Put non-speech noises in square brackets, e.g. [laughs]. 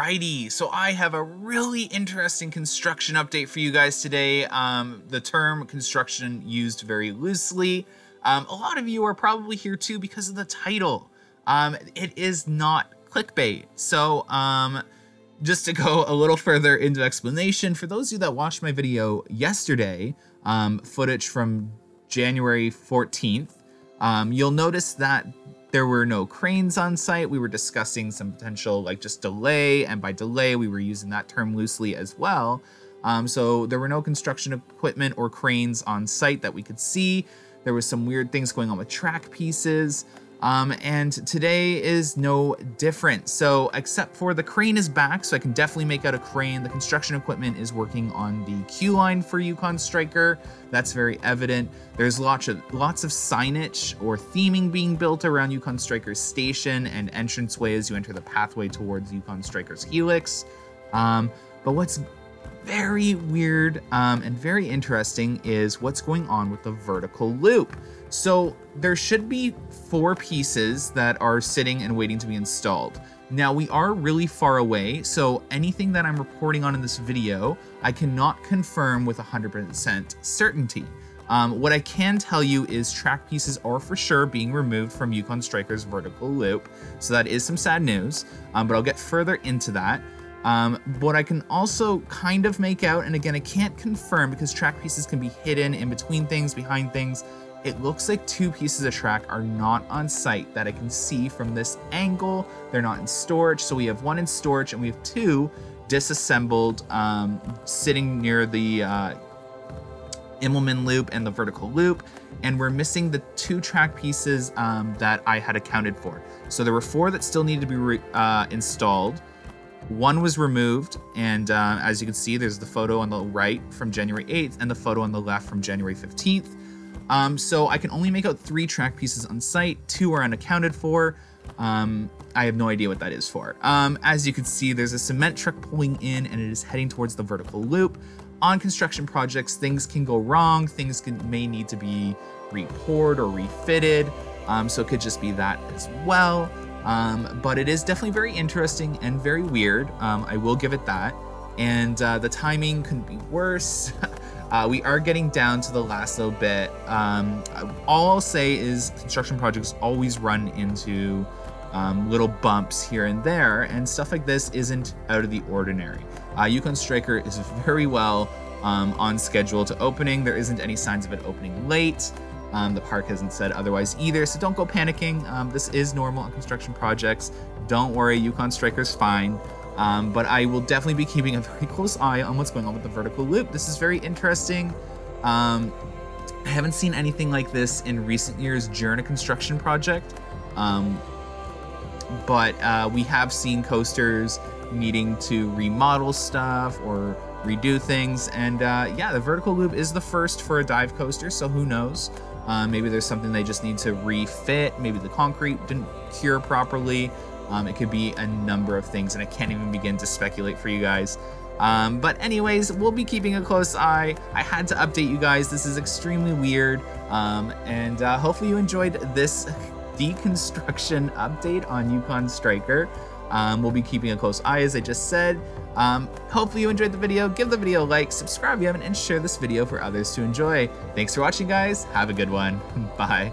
Alrighty, so I have a really interesting construction update for you guys today. Um, the term construction used very loosely. Um, a lot of you are probably here too because of the title. Um, it is not clickbait. So um, just to go [laughs] a little further into explanation, for those of you that watched my video yesterday, um, footage from January 14th, um, you'll notice that there were no cranes on site. We were discussing some potential like just delay, and by delay, we were using that term loosely as well. Um, so there were no construction equipment or cranes on site that we could see. There was some weird things going on with track pieces. Um, and today is no different. So except for the crane is back, so I can definitely make out a crane. The construction equipment is working on the queue line for Yukon Striker. That's very evident. There's lots of lots of signage or theming being built around Yukon Striker's station and entranceway as you enter the pathway towards Yukon Striker's helix. Um, but what's very weird um, and very interesting is what's going on with the vertical loop. So there should be four pieces that are sitting and waiting to be installed. Now we are really far away, so anything that I'm reporting on in this video, I cannot confirm with 100% certainty. Um, what I can tell you is track pieces are for sure being removed from Yukon Striker's vertical loop, so that is some sad news, um, but I'll get further into that. Um, what I can also kind of make out, and again, I can't confirm because track pieces can be hidden in between things, behind things. It looks like two pieces of track are not on site that I can see from this angle. They're not in storage. So we have one in storage and we have two disassembled um, sitting near the uh, Immelmann loop and the vertical loop. And we're missing the two track pieces um, that I had accounted for. So there were four that still needed to be uh, installed. One was removed, and uh, as you can see, there's the photo on the right from January 8th and the photo on the left from January 15th. Um, so I can only make out three track pieces on site, two are unaccounted for. Um, I have no idea what that is for. Um, as you can see, there's a cement truck pulling in and it is heading towards the vertical loop. On construction projects, things can go wrong, things can, may need to be re-poured or refitted, um, so it could just be that as well. Um, but it is definitely very interesting and very weird. Um, I will give it that. And uh, the timing couldn't be worse. [laughs] uh, we are getting down to the last little bit. Um, all I'll say is construction projects always run into um, little bumps here and there, and stuff like this isn't out of the ordinary. Uh, Yukon Striker is very well um, on schedule to opening. There isn't any signs of it opening late. Um, the park hasn't said otherwise either, so don't go panicking. Um, this is normal on construction projects. Don't worry, Yukon Striker's fine. Um, but I will definitely be keeping a [laughs] very close eye on what's going on with the vertical loop. This is very interesting. Um, I haven't seen anything like this in recent years during a construction project. Um, but uh, we have seen coasters needing to remodel stuff or redo things. And uh, yeah, the vertical loop is the first for a dive coaster, so who knows? Uh, maybe there's something they just need to refit. Maybe the concrete didn't cure properly. Um, it could be a number of things, and I can't even begin to speculate for you guys. Um, but anyways, we'll be keeping a close eye. I had to update you guys. This is extremely weird, um, and uh, hopefully you enjoyed this [laughs] deconstruction update on Yukon Striker. Um, we'll be keeping a close eye, as I just said. Um, hopefully you enjoyed the video. Give the video a like, subscribe if you haven't, and share this video for others to enjoy. Thanks for watching, guys. Have a good one. [laughs] Bye.